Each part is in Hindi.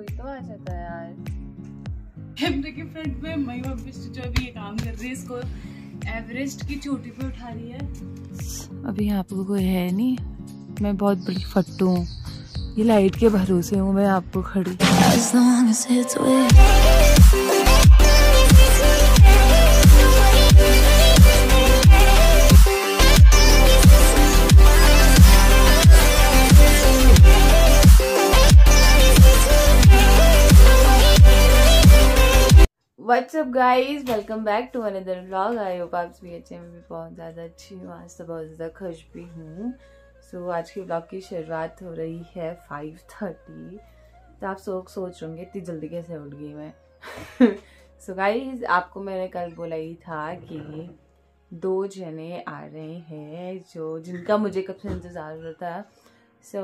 कोई तो आ जाता है यार। कैमरे के फ्रंट में मई बिस्ट जो अभी ये काम कर रही है इसको एवरेस्ट की चोटी पे उठा रही है। अभी यहाँ पे कोई है नहीं। मैं बहुत बड़ी फट्टू हूँ। ये लाइट के भरोसे हूँ मैं आपको खड़ी। What's up guys welcome back to another vlog I hope आप सभी अच्छे मैं भी बहुत ज़्यादा अच्छी हूँ। आज तो बहुत ज़्यादा खुश भी हूँ। सो so, आज की ब्लॉग की शुरुआत हो रही है फाइव थर्टी तो आप सो सोच होंगे इतनी जल्दी कैसे उठ गई मैं? सो so, आपको मैंने कल बोला ही था कि दो जने आ रहे हैं जो जिनका मुझे कब से इंतज़ार हो रहा था। सो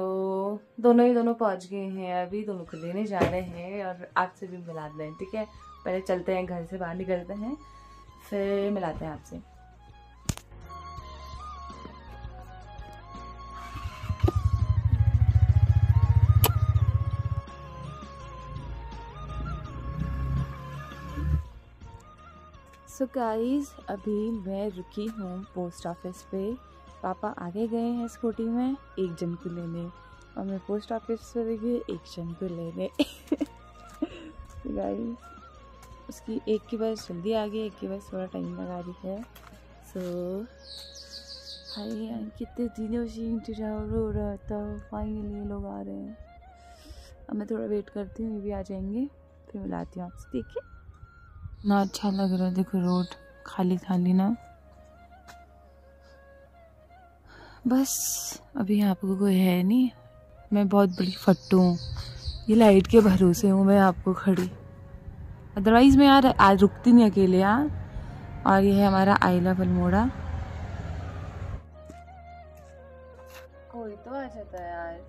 so, दोनों ही दोनों पहुँच गए हैं। अभी दोनों को लेने जा रहे हैं और आपसे भी मिला दें ठीक है? पहले चलते हैं, घर से बाहर निकलते हैं, फिर मिलाते हैं आपसे। सो so गाइस अभी मैं रुकी हूँ पोस्ट ऑफ़िस पे। पापा आगे गए हैं स्कूटी में, एक जन को लेने। और मैं पोस्ट ऑफ़िस पे भी गई, एक जन को लेने। गाइस उसकी एक की बस जल्दी आ गई, एक की बस थोड़ा टाइम लगा रही है। सो हाय कितने दिनों से इंतज़ार हो रहा था फाइनली लोग आ रहे हैं। अब मैं थोड़ा वेट करती हूँ, ये भी आ जाएँगे, फिर मिलाती हूँ आपसे देखिए ना अच्छा लग रहा है, देखो रोड खाली खाली ना। बस, अभी यहाँ पे कोई है नहीं। मैं बहुत बड़ी फट्टू हूँ। ये लाइट के भरोसे हूँ, मैं आपको खड़ी। अदरवाइज़ मैं यार आज रुकती नहीं अकेले यार। और ये है हमारा आइला बलमोड़ा कोई तो आ जाता है यार।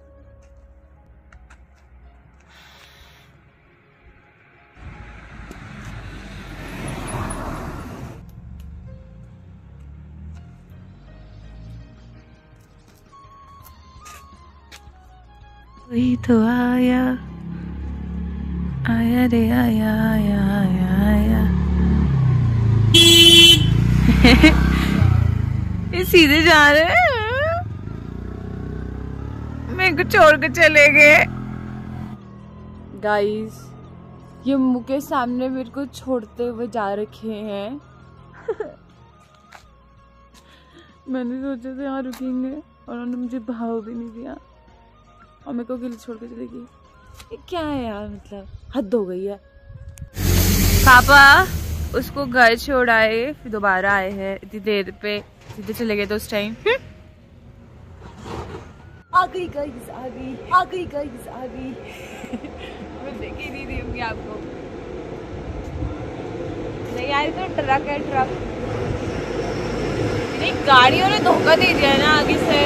कोई तो आया। आया रे आया आया आया आया ये सीधे जा रहे हैं। मेरे छोड़ के चले गए। गाइस ये मुँह के सामने मेरे को छोड़ते हुए जा रखे हैं। मैंने सोचा था यहाँ रुकेंगे और उन्होंने मुझे भाव भी नहीं दिया। और मेरे को गिल छोड़ के चली गई। क्या है यार मतलब? हद हो गई है। पापा उसको घर छोड़ आए फिर दोबारा आए हैं। इतनी देर पे सीधे चले गए तो उस टाइम आ गई गाइस आ गई आ गई गाइस आ गई। मैं देख ही नहीं रही होंगी आपको। नहीं यार तो ट्रक है ट्रक। नहीं गाड़ियों ने धोखा दे दिया है ना आगे से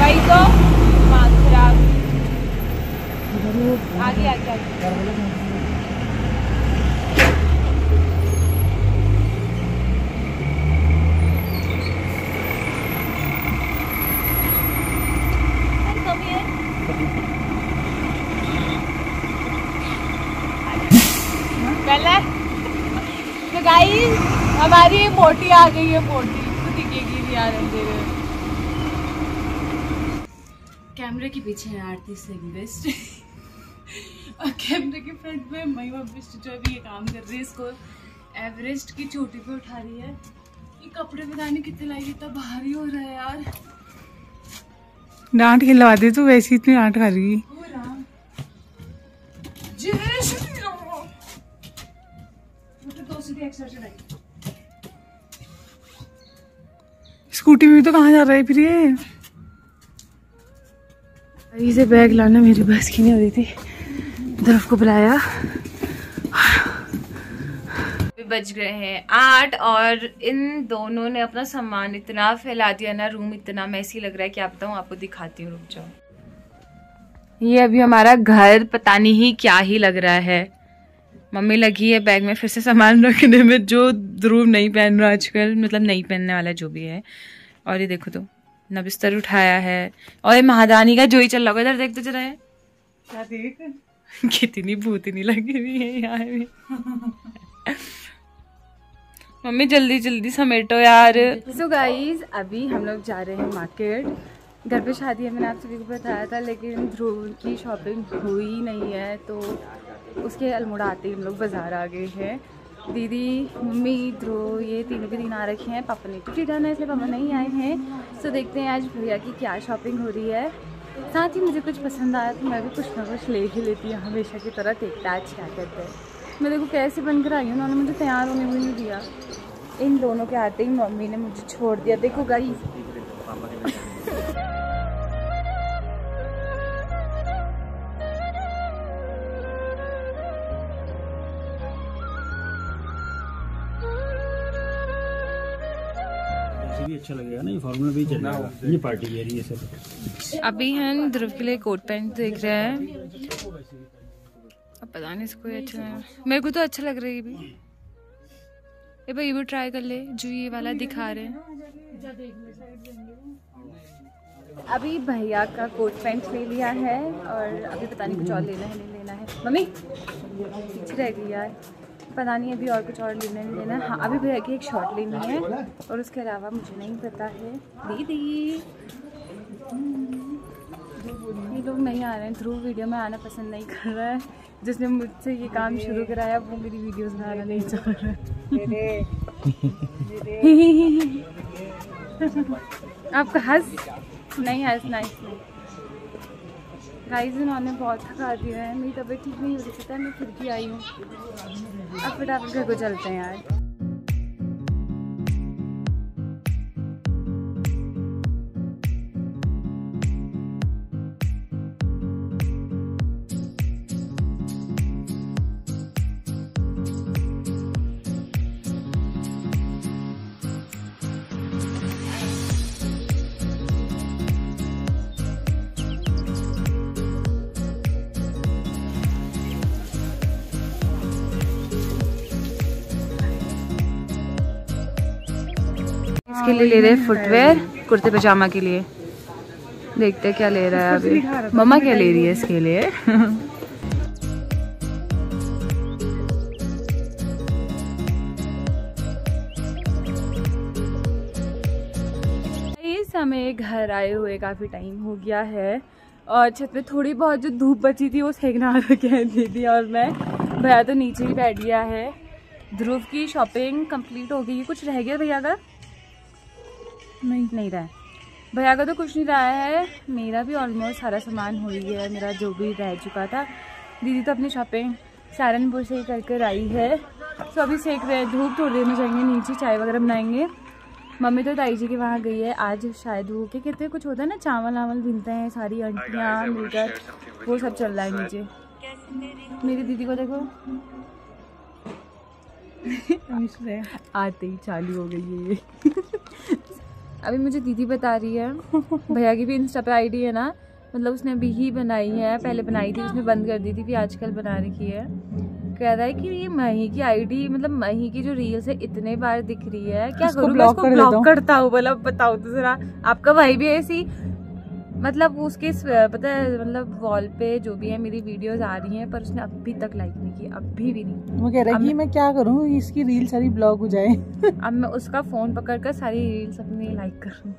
वही तो दिमाग खराब आगे आगे आगे। तो हमारी मोटी आ गई है, मोटी। तो दिखेगी यार अंधेरे। में कैमरे के पीछे है आरती सिंह बेस्ट कैमरे के फ्रंट में मई बिस्ट जो अभी ये काम कर रही है इसको एवरेस्ट की चोटी पे उठा रही है। ये कपड़े बनाने कितने लाएगी इतना भारी हो रहा है यार। डांट खिलवा दे तू वैसे इतनी डांट खा रही हो। चढ़ाई। स्कूटी में भी तो कहाँ जा रहा है फिर ये? इसे बैग लाना मेरी बस की नहीं हो रही थी। दरफ को बुलाया। बज गए हैं आठ और इन दोनों ने अपना सामान इतना फैला दिया ना रूम इतना मैसी लग रहा है कि आप बताऊँ आपको दिखाती हूँ रुक जाओ। ये अभी हमारा घर पता नहीं क्या ही लग रहा है। मम्मी लगी है बैग में फिर से सामान रखने में जो ध्रुव नहीं पहन रहा आजकल मतलब नहीं पहनने वाला जो भी है। और ये देखो तो न बिस्तर उठाया है। और ये महादानी का जो ही चल रहा होगा इधर देखते जरा है क्या देख? कितनी भूतनी लगी हुई है यार। मम्मी, जल्दी जल्दी समेटो यार। सो so गाइस अभी हम लोग जा रहे हैं मार्केट घर पे शादी है मैंने आप सभी को बताया था, लेकिन ध्रुव की शॉपिंग हुई नहीं है तो उसके अल्मोड़ा आते ही हम लोग बाज़ार आ गए हैं। दीदी, मम्मी, ध्रुव, ये तीनों के दिन आ रखे हैं, पापा ने छुट्टी डालना है, इसलिए पापा नहीं आए हैं। सो देखते हैं आज भैया की क्या शॉपिंग हो रही है। साथ ही मुझे कुछ पसंद आया तो मैं भी कुछ ना कुछ ले ही लेती हूँ, हमेशा की तरह देखता आज क्या करते हैं। मैं देखो कैसे बनकर आई हूँ, उन्होंने मुझे तैयार होने भी नहीं दिया। इन दोनों के आते ही मम्मी ने मुझे छोड़ दिया। देखो गाई अच्छा लगेगा ना ये फॉर्मूला भी चलेगा। ये पार्टी वेयर ये सब। अभी हम ध्रुव के लिए कोट पैंट देख रहे हैं। अब पता नहीं इसको अच्छा लग मेरे को तो अच्छा लग रहा है ये भी। ये भाई ये भी ट्राई कर ले जो ये वाला दिखा रहे हैं। अभी भैया का कोट पैंट ले लिया है और अभी पता नहीं कुछ और लेना है नहीं लेना है। मम्मी पीछे रह गई यार। पता नहीं अभी और कुछ और लेना नहीं लेना है, अभी भैया की एक शॉर्ट लेनी है और उसके अलावा मुझे नहीं पता है। दीदी, ये लोग नहीं आ रहे हैं, ध्रुव वीडियो में आना पसंद नहीं कर रहा है। जिसने मुझसे ये काम शुरू कराया, वो मेरी वीडियोस में आना नहीं चाह रहा आपका हंस? नहीं हंसना इसमें गाइस इन्होंने बहुत थका दिया है। मेरी तबीयत ठीक नहीं हो रही थी मैं फिर भी आई हूँ। अब फटाफट घर को चलते हैं यार। इसके लिए ले रहे हैं फुटवेयर कुर्ते पजामा के लिए। देखते हैं क्या ले रहा है अभी। मम्मा क्या ले रही है इसके लिए? हमें घर आए हुए काफ़ी टाइम हो गया है और छत पे थोड़ी बहुत जो धूप बची थी वो सेकना रखे दीदी और मैं भैया तो नीचे ही बैठ गया है। ध्रुव की शॉपिंग कंप्लीट हो गई। कुछ रह गया भैया का नहीं नहीं रहा है। भैया का तो कुछ नहीं रहा है। मेरा भी ऑलमोस्ट सारा सामान हो ही गया है। मेरा जो भी रह चुका था। दीदी तो अपनी शॉपिंग सहारनपुर से ही कर कर आई है। तो अभी सेक रहे हैं धूप थोड़ी देर में जाएँगे नीचे चाय वगैरह बनाएँगे। मम्मी तो ताई जी के वहाँ गई है। आज शायद वो के कहते हैं? कुछ होता है ना चावल वावल भिनते हैं सारी आंटियाँ मिलकर। वो सब चल रहा है नीचे। मेरी दीदी को देखो। आते ही चालू हो गई है। ये अभी मुझे दीदी बता रही है। भैया की भी इंस्टा पे आईडी है ना। मतलब उसने अभी ही बनाई है। पहले बनाई थी उसने बंद कर दी थी भी आजकल बना रखी है। कह रहा है कि ये मही की आईडी मतलब मही की जो रील्स है इतने बार दिख रही है। क्या करूँ? ब्लॉक करता हूँ बोला बताओ तो जरा। आपका भाई भी ऐसी? मतलब उसके पता है मतलब वॉल पे जो भी है मेरी वीडियोस आ रही हैं पर उसने अभी तक लाइक नहीं की अभी भी नहीं वो कह रहा है मैं- क्या करूँ इसकी रील सारी ब्लॉग हो जाए। अब मैं उसका फ़ोन पकड़ कर सारी रील्स अपनी लाइक करूँ।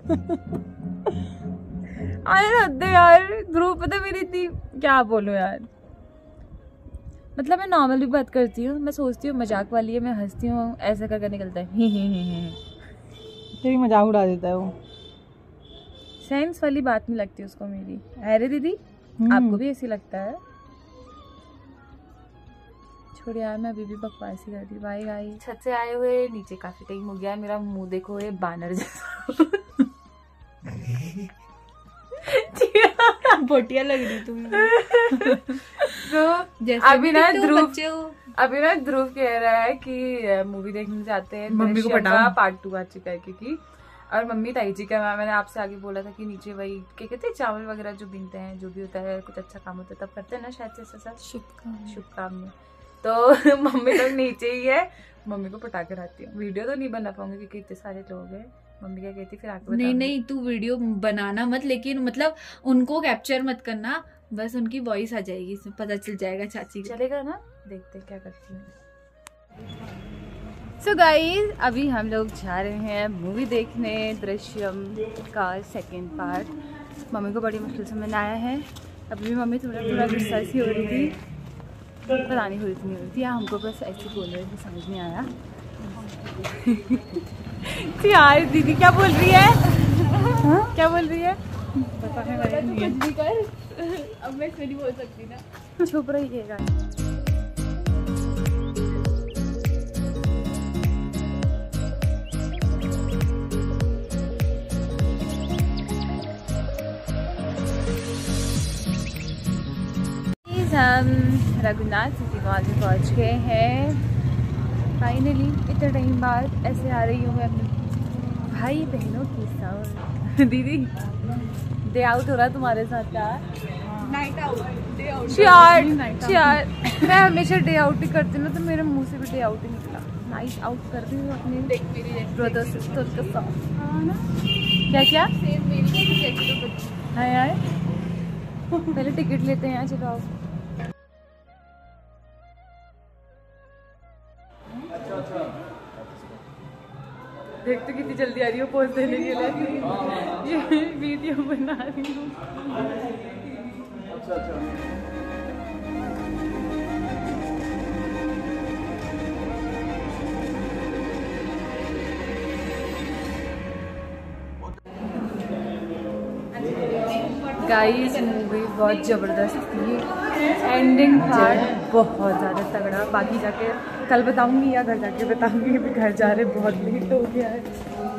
अरे हद यार ध्रुव पता मेरी इतनी क्या बोलूँ यार? मतलब मैं नॉर्मल भी बात करती हूँ मैं सोचती हूँ मज़ाक वाली है मैं हंसती हूँ ऐसा कर कर निकलता है ही ही ही ही। तेरी मज़ाक उड़ा देता है वो। सेंस वाली बात नहीं लगती उसको मेरी। अरे दीदी हम्म। आपको भी ऐसी लगता है? छोड़ यार मैं अभी भी बकवास ही कर रही बाय बाय छत से आए हुए नीचे काफ़ी टाइम हो गया मेरा मुँह देखो ये बानर जैसा। बोटिया लग रही तुम तो अभी ना ध्रुव अभी ना ध्रुव कह रहा है कि मूवी देखने जाते हैं मम्मी को पार्ट टू आ चुका है क्योंकि और मम्मी ताई जी का मैंने आपसे आगे बोला था कि नीचे वही क्या कहते हैं चावल वगैरह जो बीनते हैं जो भी होता है कुछ अच्छा काम होता है तब करते हैं ना शायद से शुभ काम शुभ काम में तो मम्मी लोग नीचे ही है। मम्मी को पटाखे लाती हूँ। वीडियो तो नहीं बना पाऊँगी क्योंकि इतने सारे लोग हैं। मम्मी क्या कहती फिर आके नहीं नहीं तू वीडियो बनाना मत लेकिन मतलब उनको कैप्चर मत करना। बस उनकी वॉइस आ जाएगी इसमें पता चल जाएगा चाची चलेगा ना? देखते क्या करती हूँ। सो गाइस अभी हम लोग जा रहे हैं मूवी देखने दृश्यम का सेकंड पार्ट मम्मी को बड़ी मुश्किल से मैंने आया है। अभी भी मम्मी थोड़ा थोड़ा गुस्सा सी हो रही थी। पता नहीं हो रही थी नहीं हो रही थी। या हमको बस ऐसे बोल रहे थे समझ नहीं आया। यार दीदी क्या बोल रही है? हाँ? क्या बोल रही है? पता नहीं कुछ भी कर अब मैं नहीं बोल सकती ना। चुप रहिएगा Guys, हम रघुनाथ सिटी मॉल में पहुँच गए हैं। फाइनली इतने टाइम बाद ऐसे आ रही हूँ मैं अपने भाई बहनों के साथ दीदी डे आउट हो रहा है तुम्हारे साथ यार night out day out sure sure मैं हमेशा डे आउट ही करती हूँ ना तो मेरे मुँह से भी डे आउट ही निकला। नाइट आउट करती हूँ अपने ब्रदर सिस्टर के साथ। क्या क्या? तो बच्ची हाय हाय। पहले टिकट लेते हैं चलो आओ देख तो कितनी जल्दी आ रही हो पोज देने के लिए। ये वीडियो बना रही हूँ। गाइस मूवी बहुत ज़बरदस्त थी। एंडिंग पार्ट बहुत ज़्यादा तगड़ा। बाकी जाके कल बताऊँगी या घर जाके बताऊँगी। घर जा रहे बहुत लेट हो गया है।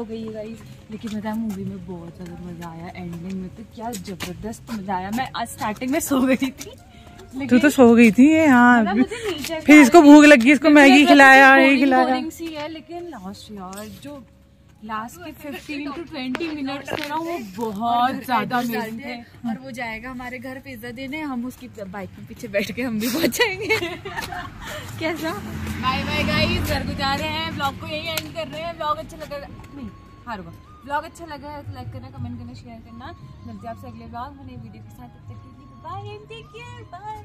हो गई है गाइस लेकिन पता मूवी में बहुत ज़्यादा मज़ा आया. एंडिंग में तो क्या ज़बरदस्त मज़ा आया. मैं आज स्टार्टिंग में सो गई थी. तू तो सो गई थी ये हाँ. मतलब फिर इसको भूख लगी इसको मैगी खिलाया ये खिलाया. सी है लेकिन लास्ट यार जो लास्ट के 15 टू 20 मिनट्स थे ना वो बहुत ज़्यादा अमेजिंग थे। और वो जाएगा हमारे घर पिज्जा देने हम उसकी बाइक के पीछे बैठ के हम भी पहुँच जाएँगे। कैसा? बाय बाय गाइस घर को जा रहे हैं ब्लॉग को यही एंड कर रहे हैं। ब्लॉग अच्छा लगा नहीं हारूँगा ब्लॉग अच्छा लगा है तो लाइक करना कमेंट करना शेयर करना। मिलते आपसे अगले ब्लॉग में नई वीडियो के साथ। तब तक के लिए bye and take care bye